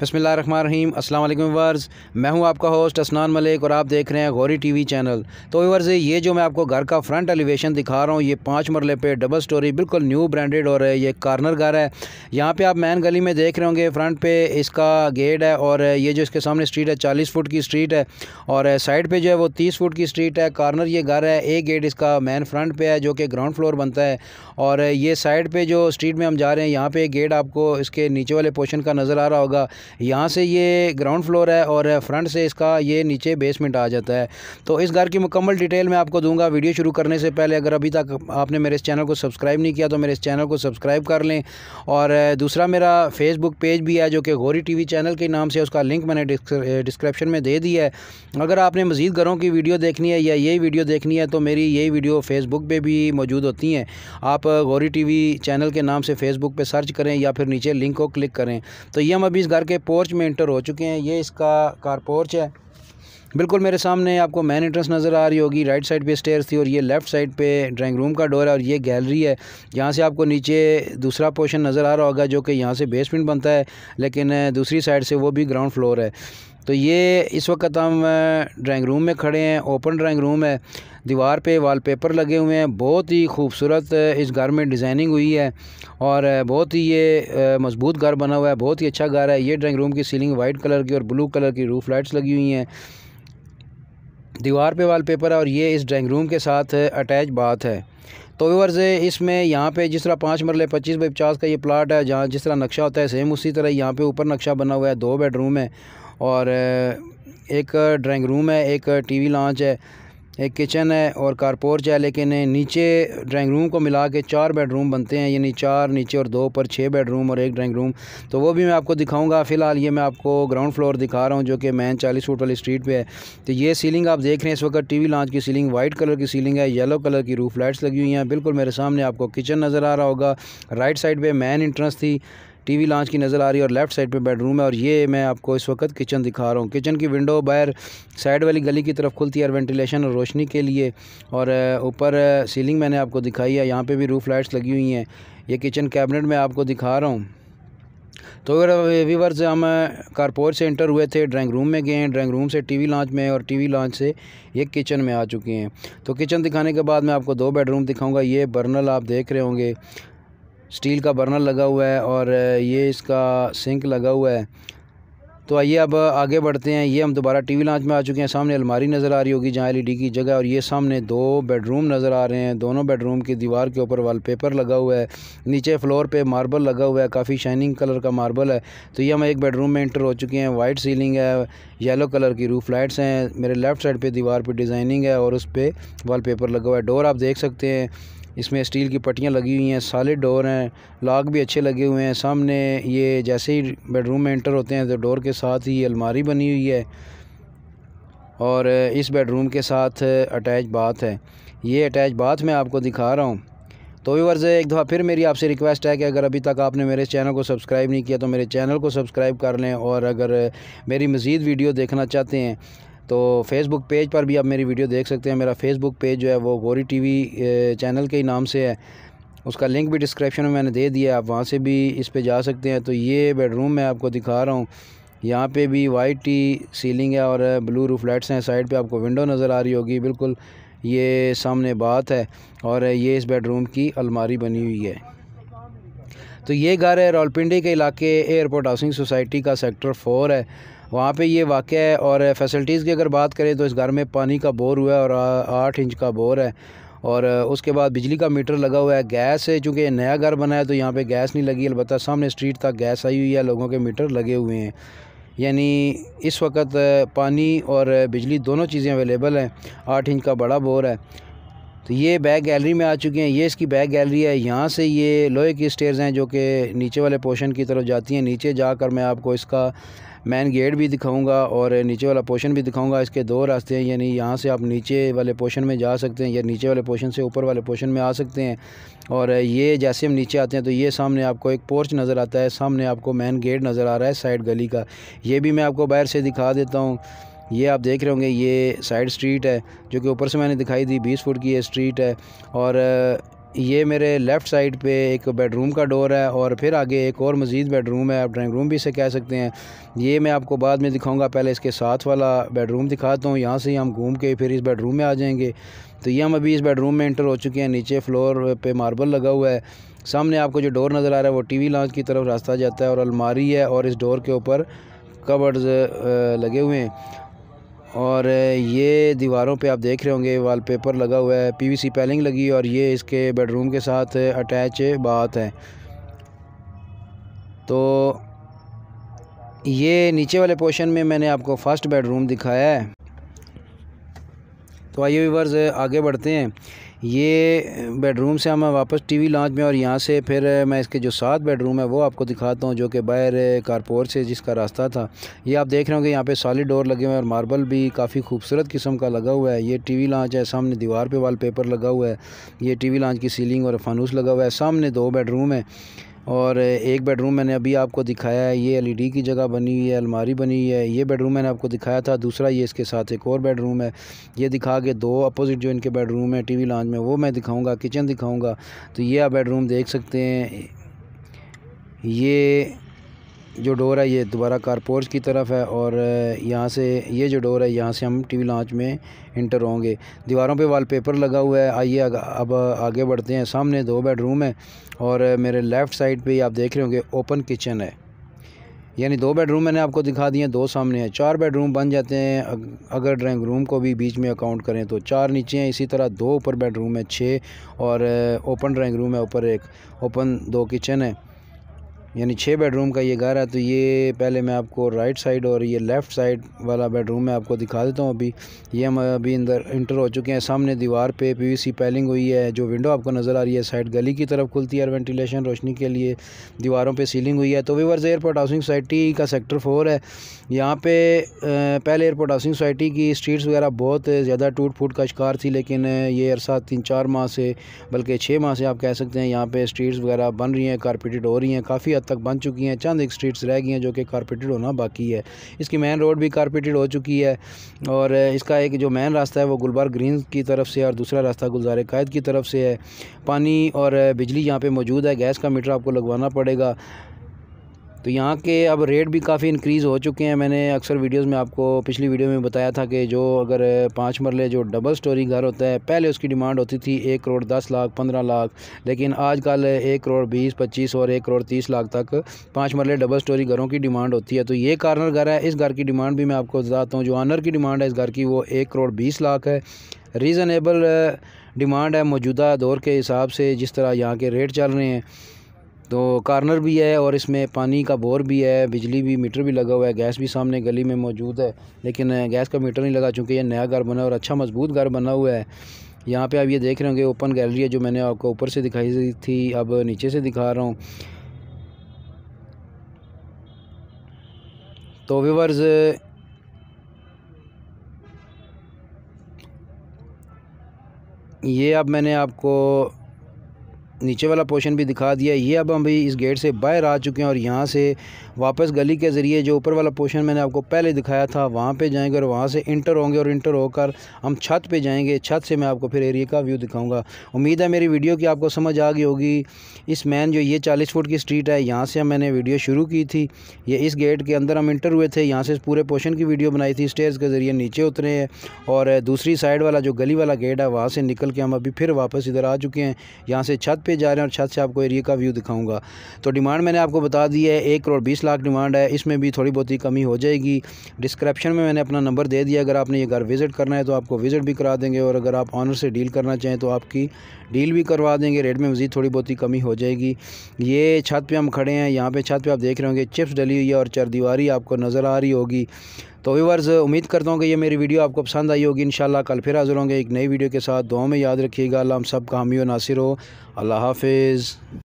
बसमीम अल्लाम वर्स मैं हूँ आपका होस्ट असनान मलिक और आप देख रहे हैं गौरी टीवी चैनल। तो वर्स ये जो मैं आपको घर का फ्रंट एलिवेशन दिखा रहा हूँ, ये पाँच मरले पे डबल स्टोरी, बिल्कुल न्यू ब्रांडेड और ये कार्नर घर है। यहाँ पे आप मैन गली में देख रहे होंगे, फ्रंट पे इसका गेट है और ये जो इसके सामने स्ट्रीट है, चालीस फुट की स्ट्रीट है और साइड पर जो है वो तीस फुट की स्ट्रीट है। कार्नर ये घर है, एक गेट इसका मैन फ्रंट पर है जो कि ग्राउंड फ्लोर बनता है और ये साइड पर जो स्ट्रीट में हम जा रहे हैं, यहाँ पर गेट आपको इसके नीचे वाले पोर्शन का नज़र आ रहा होगा। यहाँ से ये ग्राउंड फ्लोर है और फ्रंट से इसका ये नीचे बेसमेंट आ जाता है। तो इस घर की मुकम्मल डिटेल मैं आपको दूँगा। वीडियो शुरू करने से पहले अगर अभी तक आपने मेरे इस चैनल को सब्सक्राइब नहीं किया तो मेरे इस चैनल को सब्सक्राइब कर लें। और दूसरा मेरा फेसबुक पेज भी है, जो कि गौरी टी चैनल के नाम से उसका लिंक मैंने डिस्क्रिप्शन में दे दिया है। अगर आपने मज़ीद घरों की वीडियो देखनी है या यही वीडियो देखनी है तो मेरी यही वीडियो फेसबुक पर भी मौजूद होती हैं। आप गौरी टी चैनल के नाम से फेसबुक पर सर्च करें या फिर नीचे लिंक को क्लिक करें। तो ये हम अभी इस घर के पोर्च में इंटर हो चुके हैं। ये इसका कार पोर्च है। बिल्कुल मेरे सामने आपको मैन एंट्रेंस नज़र आ रही होगी। राइट साइड पे स्टेयर थी और ये लेफ़्ट साइड पे ड्राइंग रूम का डोर है और ये गैलरी है। यहाँ से आपको नीचे दूसरा पोर्शन नज़र आ रहा होगा जो कि यहाँ से बेसमेंट बनता है, लेकिन, दूसरी साइड से वो भी ग्राउंड फ्लोर है। तो ये इस वक्त हम ड्राइंग रूम में खड़े हैं, ओपन ड्राइंग रूम है, दीवार पे वॉलपेपर लगे हुए हैं, बहुत ही खूबसूरत इस घर में डिज़ाइनिंग हुई है और बहुत ही ये मज़बूत घर बना हुआ है, बहुत ही अच्छा घर है, ये ड्राइंग रूम की सीलिंग वाइट कलर की और ब्लू कलर की रूफ लाइट्स लगी हुई हैं। दीवार पे वॉलपेपर है और ये इस ड्राइंग रूम के साथ अटैच बात है। तो व्यवर्स इसमें यहाँ पे जिस तरह पाँच मरले, पच्चीस बाई पचास का ये प्लाट है, जहाँ जिस तरह नक्शा होता है, सेम उसी तरह यहाँ पे ऊपर नक्शा बना हुआ है, दो बेडरूम है और एक ड्राइंग रूम है, एक टीवी लॉन्च है, एक किचन है और कारपोर्च है, लेकिन नीचे ड्राइंग रूम को मिला के चार बेडरूम बनते हैं, यानी चार नीचे और दो ऊपर छः बेडरूम और एक ड्राइंग रूम। तो वो भी मैं आपको दिखाऊँगा। फ़िलहाल ये मैं आपको ग्राउंड फ्लोर दिखा रहा हूँ, जो कि मैन चालीस फुट वाली स्ट्रीट पे है। तो ये सीलिंग आप देख रहे हैं, इस वक्त टीवी लॉन्च की सीलिंग वाइट कलर की सीलिंग है, येलो कलर की रूफ लाइट्स लगी हुई हैं। बिल्कुल मेरे सामने आपको किचन नज़र आ रहा होगा। राइट साइड पर मैन इंट्रेंस थी टीवी लॉन्च की नज़र आ रही है और लेफ़्ट साइड पे बेडरूम है और ये मैं आपको इस वक्त किचन दिखा रहा हूँ। किचन की विंडो बाहर साइड वाली गली की तरफ़ खुलती है और वेंटिलेशन और रोशनी के लिए और ऊपर सीलिंग मैंने आपको दिखाई है। यहाँ पर भी रूफ लाइट्स लगी हुई हैं। ये किचन कैबिनेट मैं आपको दिखा रहा हूँ। तो अगर वीवर से हम कारपोर से इंटर हुए थे ड्राइंग रूम में गए हैं ड्राइंग रूम से टीवी लॉन्च में और टीवी लॉन्च से ये किचन में आ चुके हैं। तो किचन दिखाने के बाद मैं आपको दो बेडरूम दिखाऊँगा। ये बर्नल आप देख रहे होंगे। स्टील का बर्नर लगा हुआ है और ये इसका सिंक लगा हुआ है। तो आइए अब आगे बढ़ते हैं। ये हम दोबारा टीवी लॉन्च में आ चुके हैं। सामने अलमारी नज़र आ रही होगी जहाँ एलईडी की जगह और ये सामने दो बेडरूम नज़र आ रहे हैं। दोनों बेडरूम की दीवार के ऊपर वॉलपेपर लगा हुआ है। नीचे फ्लोर पे मार्बल लगा हुआ है। काफ़ी शाइनिंग कलर का मार्बल है। तो ये हम एक बेडरूम में इंटर हो चुके हैं। वाइट सीलिंग है, येलो कलर की रूफ लाइट्स हैं। मेरे लेफ़्ट साइड पर दीवार पर डिज़ाइनिंग है और उस पर वाल लगा हुआ है। डोर आप देख सकते हैं। इसमें स्टील की पट्टियाँ लगी हुई हैं सॉलिड डोर हैं लॉक भी अच्छे लगे हुए हैं। सामने ये जैसे ही बेडरूम में एंटर होते हैं तो डोर के साथ ही अलमारी बनी हुई है और इस बेडरूम के साथ अटैच बाथ है। ये अटैच बाथ मैं आपको दिखा रहा हूँ। तो भी वर्ज़ एक दफ़ा फिर मेरी आपसे रिक्वेस्ट है कि अगर अभी तक आपने मेरे चैनल को सब्सक्राइब नहीं किया तो मेरे चैनल को सब्सक्राइब कर लें और अगर मेरी मज़ीद वीडियो देखना चाहते हैं तो फेसबुक पेज पर भी आप मेरी वीडियो देख सकते हैं। मेरा फेसबुक पेज जो है वो गौरी टीवी चैनल के ही नाम से है। उसका लिंक भी डिस्क्रिप्शन में मैंने दे दिया आप वहाँ से भी इस पे जा सकते हैं। तो ये बेडरूम मैं आपको दिखा रहा हूँ। यहाँ पे भी वाइट टी सीलिंग है और ब्लू रूफ लाइट्स हैं। साइड पे आपको विंडो नज़र आ रही होगी। बिल्कुल ये सामने बात है और ये इस बेडरूम की अलमारी बनी हुई है। तो ये घर है रावलपिंडी के इलाके एयरपोर्ट हाउसिंग सोसाइटी का सेक्टर फोर है। वहाँ पे ये वाक़ है और फैसिलिटीज़ की अगर बात करें तो इस घर में पानी का बोर हुआ है और आठ इंच का बोर है। और उसके बाद बिजली का मीटर लगा हुआ है, गैस है, चूँकि नया घर बना है तो यहाँ पे गैस नहीं लगी। अलबत्त सामने स्ट्रीट तक गैस आई हुई है, लोगों के मीटर लगे हुए हैं। यानी इस वक्त पानी और बिजली दोनों चीज़ें अवेलेबल हैं। आठ इंच का बड़ा बोर है। तो ये बैक गैलरी में आ चुके हैं। ये इसकी बैक गैलरी है। यहाँ से ये लोहे की स्टेयर्स हैं जो कि नीचे वाले पोर्शन की तरफ़ जाती हैं। नीचे जाकर मैं आपको इसका मैन गेट भी दिखाऊँगा और नीचे वाला पोर्शन भी दिखाऊँगा। इसके दो रास्ते हैं, यानी यहाँ से आप नीचे वाले पोर्शन में जा सकते हैं या नीचे वाले पोर्शन से ऊपर वाले पोर्शन में आ सकते हैं। और ये जैसे हम नीचे आते हैं तो ये सामने आपको एक पोर्च नज़र आता है। सामने आपको मैन गेट नज़र आ रहा है साइड गली का। ये भी मैं आपको बाहर से दिखा देता हूँ। ये आप देख रहे होंगे, ये साइड स्ट्रीट है, जो कि ऊपर से मैंने दिखाई दी, बीस फुट की ये स्ट्रीट है। और ये मेरे लेफ़्ट साइड पे एक बेडरूम का डोर है और फिर आगे एक और मज़ीद बेडरूम है, आप ड्राइंग रूम भी इसे कह सकते हैं। ये मैं आपको बाद में दिखाऊँगा, पहले इसके साथ वाला बेडरूम दिखाता हूँ, यहाँ से हम घूम के फिर इस बेडरूम में आ जाएँगे। तो ये हम अभी इस बेडरूम में इंटर हो चुके हैं, नीचे फ्लोर पे मार्बल लगा हुआ है। सामने आपको जो डोर नज़र आ रहा है, वो टीवी लॉन्च की तरफ़ रास्ता जाता है और अलमारी है और इस डोर के ऊपर कबर्ड्स लगे हुए हैं। और ये दीवारों पे आप देख रहे होंगे वॉलपेपर लगा हुआ है पीवीसी पैलिंग लगी और ये इसके बेडरूम के साथ अटैच बात है। तो ये नीचे वाले पोर्शन में मैंने आपको फ़र्स्ट बेडरूम दिखाया है। तो आइए व्यूवर्स आगे बढ़ते हैं। ये बेडरूम से हम वापस टीवी लॉन्च में और यहाँ से फिर मैं इसके जो सात बेडरूम है वो आपको दिखाता हूँ जो कि बाहर कारपोर से जिसका रास्ता था। ये आप देख रहे होंगे यहाँ पे सॉलिड डोर लगे हुए हैं और मार्बल भी काफ़ी खूबसूरत किस्म का लगा हुआ है। ये टीवी लॉन्च है, सामने दीवार पे वॉलपेपर लगा हुआ है। ये टीवी लॉन्च की सीलिंग और फानूस लगा हुआ है। सामने दो बेडरूम है। और एक बेडरूम मैंने अभी आपको दिखाया है, ये एलईडी की जगह बनी हुई है, अलमारी बनी हुई है। ये बेडरूम मैंने आपको दिखाया था, दूसरा ये इसके साथ एक और बेडरूम है। ये दिखा के दो अपोजिट जो इनके बेडरूम है टीवी लॉन्च में, वो मैं दिखाऊँगा किचन दिखाऊँगा। तो ये आप बेडरूम देख सकते हैं। ये जो डोर है, ये दोबारा कारपोर्च की तरफ़ है और यहाँ से ये जो डोर है, यहाँ से हम टीवी लॉन्च में इंटर होंगे। दीवारों पे वॉलपेपर लगा हुआ है। आइए अब आगे बढ़ते हैं। सामने दो बेडरूम है और मेरे लेफ़्ट साइड पे आप देख रहे होंगे, ओपन किचन है। यानी दो बेडरूम मैंने आपको दिखा दिए, दो सामने हैं। चार बेडरूम बन जाते हैं। अगर ड्राइंग रूम को भी बीच में अकाउंट करें तो चार नीचे हैं। इसी तरह दो ऊपर बेडरूम है, छः और ओपन ड्राइंग रूम है, ऊपर एक, ओपन दो किचन है। यानी छः बेडरूम का ये घर है तो ये पहले मैं आपको राइट साइड और ये लेफ़्ट साइड वाला बेडरूम मैं आपको दिखा देता हूँ अभी। ये हम अभी अंदर इंटर हो चुके हैं। सामने दीवार पे पीवीसी पैलिंग हुई है, जो विंडो आपको नज़र आ रही है साइड गली की तरफ़ खुलती है वेंटिलेशन रोशनी के लिए। दीवारों पर सीलिंग हुई है तो वीवर्स एयरपोर्ट हाउसिंग सोसाइटी का सेक्टर फोर है। यहाँ पे पहले एयरपोर्ट हाउसिंग सोसाइटी की स्ट्रीट्स वगैरह बहुत ज़्यादा टूट फूट का शिकार थी, लेकिन ये अरसा तीन चार माह से, बल्कि छः माह से आप कह सकते हैं, यहाँ पर स्ट्रीट्स वगैरह बन रही हैं कारपेटेड हो रही हैं, काफ़ी हद तक बन चुकी हैं, चंद एक स्ट्रीट्स रह गई हैं जो कि कारपेटेड होना बाकी है। इसकी मेन रोड भी कारपेटेड हो चुकी है और इसका एक जो मेन रास्ता है वो गुलबार ग्रीन की तरफ़ से और दूसरा रास्ता गुलजार कायद की तरफ़ से है। पानी और बिजली यहाँ पर मौजूद है, गैस का मीटर आपको लगवाना पड़ेगा। तो यहाँ के अब रेट भी काफ़ी इंक्रीज़ हो चुके हैं। मैंने अक्सर वीडियोस में आपको पिछली वीडियो में बताया था कि जो अगर पाँच मरले जो डबल स्टोरी घर होता है, पहले उसकी डिमांड होती थी एक करोड़ दस लाख, पंद्रह लाख, लेकिन आजकल एक करोड़ बीस, पच्चीस और एक करोड़ तीस लाख तक पाँच मरले डबल स्टोरी घरों की डिमांड होती है। तो ये कार्नर घर है। इस घर की डिमांड भी मैं आपको बताता हूँ। जो आनर की डिमांड है इस घर की, वो एक करोड़ बीस लाख है। रीज़नेबल डिमांड है मौजूदा दौर के हिसाब से, जिस तरह यहाँ के रेट चल रहे हैं। तो कार्नर भी है और इसमें पानी का बोर भी है, बिजली भी, मीटर भी लगा हुआ है, गैस भी सामने गली में मौजूद है, लेकिन गैस का मीटर नहीं लगा चूँकि ये नया घर बना और अच्छा मज़बूत घर बना हुआ है। यहाँ पे आप ये देख रहे होंगे ओपन गैलरी है जो मैंने आपको ऊपर से दिखाई थी, अब नीचे से दिखा रहा हूँ। तो व्यूवर्स, ये अब मैंने आपको नीचे वाला पोर्शन भी दिखा दिया। ये अब हम भी इस गेट से बाहर आ चुके हैं और यहाँ से वापस गली के ज़रिए जो ऊपर वाला पोर्शन मैंने आपको पहले दिखाया था, वहाँ पे जाएँगे और वहाँ से इंटर होंगे और इंटर होकर हम छत पे जाएँगे। छत से मैं आपको फिर एरिया का व्यू दिखाऊँगा। उम्मीद है मेरी वीडियो की आपको समझ आ गई होगी। इस मैन जो ये चालीस फुट की स्ट्रीट है, यहाँ से मैंने वीडियो शुरू की थी। ये इस गेट के अंदर हम इंटर हुए थे। यहाँ से पूरे पोर्शन की वीडियो बनाई थी। स्टेज के ज़रिए नीचे उतरे हैं और दूसरी साइड वाला जो गली वाला गेट है, वहाँ से निकल के हम अभी फिर वापस इधर आ चुके हैं। यहाँ से छत पे जा रहे हैं और छत से आपको एरिया का व्यू दिखाऊँगा। तो डिमांड मैंने आपको बता दी है, एक करोड़ बीस लाख डिमांड है, इसमें भी थोड़ी बहुत ही कमी हो जाएगी। डिस्क्रिप्शन में मैंने अपना नंबर दे दिया, अगर आपने ये घर विज़िट करना है तो आपको विज़िट भी करा देंगे, और अगर आप ऑनर से डील करना चाहें तो आपकी डील भी करवा देंगे, रेट में मज़ीद थोड़ी बहुत ही कमी हो जाएगी। ये छत पर हम खड़े हैं, यहाँ पर छत पर आप देख रहे होंगे, चिप्स डली हुई है और चरदीवारी आपको नज़र आ रही होगी। तो व्यूवर्स उम्मीद करता हूँ कि ये मेरी वीडियो आपको पसंद आई होगी। इन कल फिर हाजिर होंगे एक नई वीडियो के साथ। दुआ में याद रखिएगा। अल्लाह हम सब का हामी नासिर हो। अल्लाह हाफिज़।